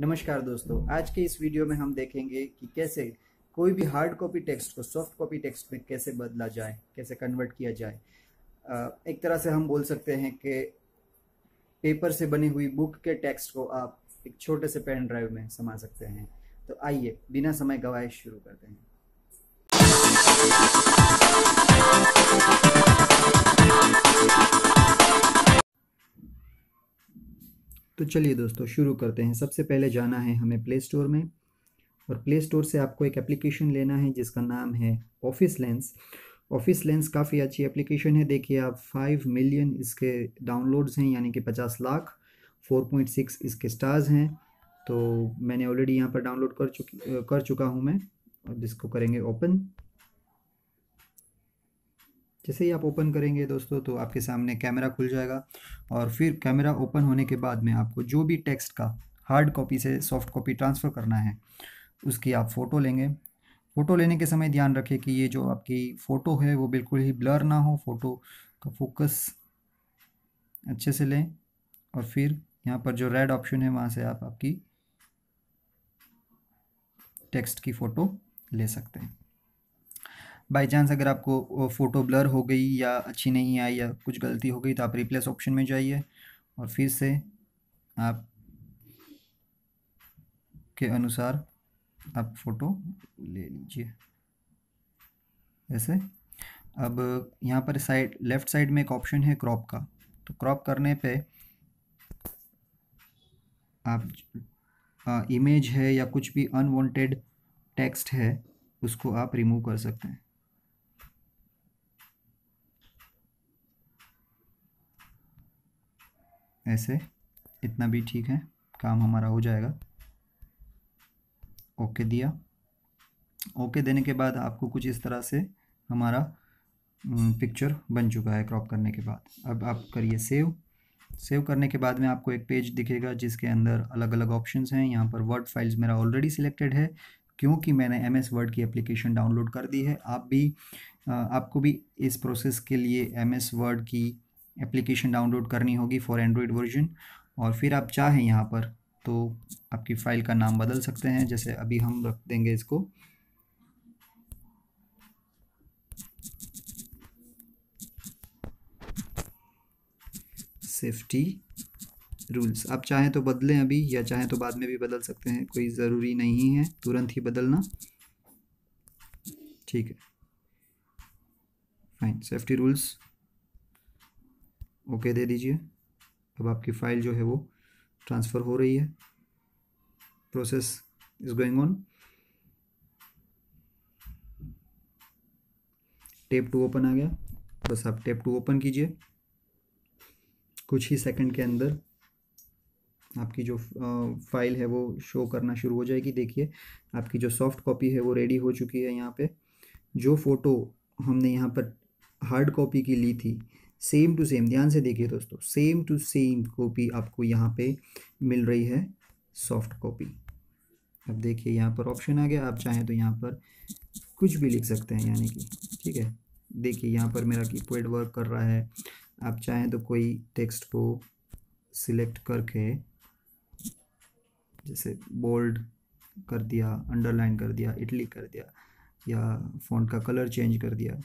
नमस्कार दोस्तों, आज के इस वीडियो में हम देखेंगे कि कैसे कोई भी हार्ड कॉपी टेक्स्ट को सॉफ्ट कॉपी टेक्स्ट में कैसे बदला जाए, कैसे कन्वर्ट किया जाए। एक तरह से हम बोल सकते हैं कि पेपर से बनी हुई बुक के टेक्स्ट को आप एक छोटे से पेन ड्राइव में समा सकते हैं। तो आइए, बिना समय गवाए शुरू करते हैं। तो चलिए दोस्तों, शुरू करते हैं। सबसे पहले जाना है हमें प्ले स्टोर में और प्ले स्टोर से आपको एक एप्लीकेशन लेना है जिसका नाम है ऑफ़िस लेंस ऑफ़िस लेंस काफ़ी अच्छी एप्लीकेशन है। देखिए आप फाइव मिलियन इसके डाउनलोड्स हैं, यानी कि पचास लाख फोर पॉइंट सिक्स इसके स्टार्स हैं। तो मैंने ऑलरेडी यहाँ पर डाउनलोड कर चुकी, कर चुका हूँ मैं। अब इसको करेंगे ओपन जैसे ही आप ओपन करेंगे दोस्तों तो आपके सामने कैमरा खुल जाएगा और फिर कैमरा ओपन होने के बाद में आपको जो भी टेक्स्ट का हार्ड कॉपी से सॉफ्ट कॉपी ट्रांसफ़र करना है, उसकी आप फ़ोटो लेंगे। फ़ोटो लेने के समय ध्यान रखें कि ये जो आपकी फ़ोटो है, वो बिल्कुल ही ब्लर ना हो। फ़ोटो का फोकस अच्छे से लें और फिर यहाँ पर जो रेड ऑप्शन है, वहाँ से आप आपकी टेक्स्ट की फ़ोटो ले सकते हैं। बाई चांस अगर आपको फ़ोटो ब्लर हो गई या अच्छी नहीं आई या कुछ गलती हो गई तो आप रिप्लेस ऑप्शन में जाइए और फिर से आप के अनुसार आप फ़ोटो ले लीजिए। ऐसे? अब यहाँ पर साइड लेफ़्ट साइड में एक ऑप्शन है क्रॉप का। तो क्रॉप करने पे आप आ, इमेज है या कुछ भी अनवांटेड टेक्स्ट है उसको आप रिमूव कर सकते हैं। ऐसे, इतना भी ठीक है, काम हमारा हो जाएगा। ओके दिया। ओके देने के बाद आपको कुछ इस तरह से हमारा पिक्चर बन चुका है क्रॉप करने के बाद। अब आप करिए सेव सेव करने के बाद में आपको एक पेज दिखेगा जिसके अंदर अलग अलग ऑप्शंस हैं। यहाँ पर वर्ड फाइल्स मेरा ऑलरेडी सिलेक्टेड है, क्योंकि मैंने एम एस वर्ड की एप्लीकेशन डाउनलोड कर दी है। आप भी आपको भी इस प्रोसेस के लिए एम एस वर्ड की एप्लीकेशन डाउनलोड करनी होगी फॉर एंड्रॉयड वर्जन और फिर आप चाहें यहाँ पर तो आपकी फ़ाइल का नाम बदल सकते हैं, जैसे अभी हम रख देंगे इसको। सेफ्टी रूल्स आप चाहें तो बदलें अभी, या चाहें तो बाद में भी बदल सकते हैं, कोई ज़रूरी नहीं है, तुरंत ही बदलना। ठीक है। फाइन सेफ्टी रूल्स ओके, दे दीजिए। अब आपकी फ़ाइल जो है वो ट्रांसफ़र हो रही है। Process is going on. Tap to open आ गया। बस आप टेप टू ओपन कीजिए। कुछ ही सेकंड के अंदर आपकी जो फ़ाइल है वो शो करना शुरू हो जाएगी। देखिए, आपकी जो सॉफ्ट कॉपी है वो रेडी हो चुकी है यहाँ पे। जो फ़ोटो हमने यहाँ पर हार्ड कॉपी की ली थी सेम टू सेम ध्यान से देखिए दोस्तों सेम टू सेम कॉपी आपको यहाँ पे मिल रही है सॉफ्ट कॉपी अब देखिए यहाँ पर ऑप्शन आ गया, आप चाहें तो यहाँ पर कुछ भी लिख सकते हैं, यानी कि, ठीक है? देखिए यहाँ पर मेरा कीपैड वर्क कर रहा है, आप चाहें तो कोई टेक्स्ट को सिलेक्ट करके जैसे बोल्ड कर दिया अंडरलाइन कर दिया, इटली कर दिया, या फ़ॉन्ट का कलर चेंज कर दिया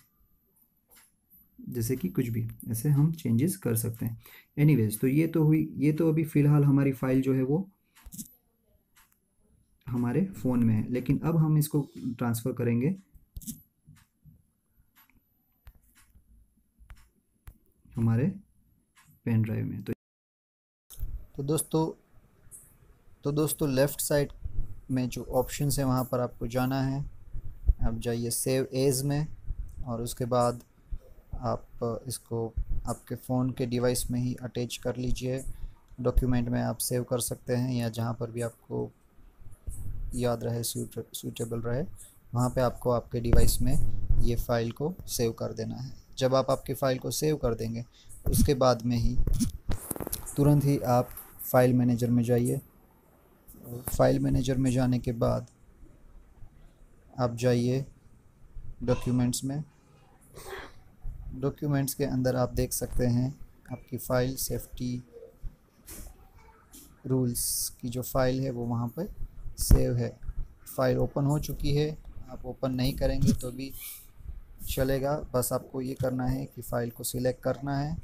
जैसे कि कुछ भी, ऐसे हम चेंजेस कर सकते हैं। एनीवेज तो ये तो हुई, ये तो अभी फ़िलहाल हमारी फ़ाइल जो है वो हमारे फ़ोन में है। लेकिन अब हम इसको ट्रांसफ़र करेंगे। हमारे पेन ड्राइव में। तो तो दोस्तों तो दोस्तों लेफ़्ट साइड में जो ऑप्शन है, वहाँ पर आपको जाना है। आप जाइए सेव एज में और उसके बाद आप इसको आपके फ़ोन के डिवाइस में ही अटैच कर लीजिए। डॉक्यूमेंट में आप सेव कर सकते हैं या जहाँ पर भी आपको याद रहे सूटेबल रहे, वहाँ पे आपको आपके डिवाइस में ये फ़ाइल को सेव कर देना है। जब आप आपकी फ़ाइल को सेव कर देंगे, उसके बाद में ही तुरंत ही आप फ़ाइल मैनेजर में जाइए। फ़ाइल मैनेजर में जाने के बाद आप जाइए डॉक्यूमेंट्स में। डॉक्यूमेंट्स के अंदर आप देख सकते हैं आपकी फ़ाइल सेफ्टी रूल्स की जो फ़ाइल है वो वहाँ पर सेव है। फ़ाइल ओपन हो चुकी है। आप ओपन नहीं करेंगे तो भी चलेगा। बस आपको ये करना है कि फ़ाइल को सिलेक्ट करना है।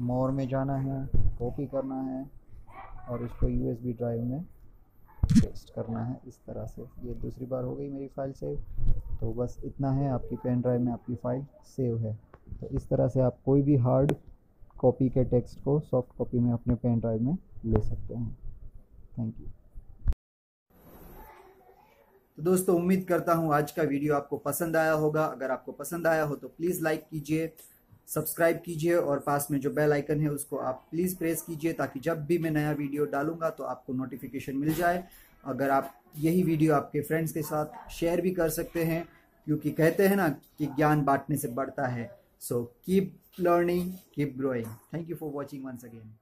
मोर में जाना है कॉपी करना है और उसको यूएसबी ड्राइव में पेस्ट करना है। इस तरह से ये दूसरी बार हो गई मेरी फ़ाइल सेव तो बस इतना है। आपकी पेन ड्राइव में आपकी फ़ाइल सेव है। तो इस तरह से आप कोई भी हार्ड कॉपी के टेक्स्ट को सॉफ्ट कॉपी में अपने पेन ड्राइव में ले सकते हैं। थैंक यू तो दोस्तों, उम्मीद करता हूँ आज का वीडियो आपको पसंद आया होगा। अगर आपको पसंद आया हो तो प्लीज़ लाइक कीजिए सब्सक्राइब कीजिए और पास में जो बेल आइकन है उसको आप प्लीज़ प्रेस कीजिए ताकि जब भी मैं नया वीडियो डालूँगा तो आपको नोटिफिकेशन मिल जाए। अगर आप यही वीडियो आपके फ्रेंड्स के साथ शेयर भी कर सकते हैं, क्योंकि कहते हैं ना कि ज्ञान बांटने से बढ़ता है। So keep learning, keep growing. Thank you for watching once again.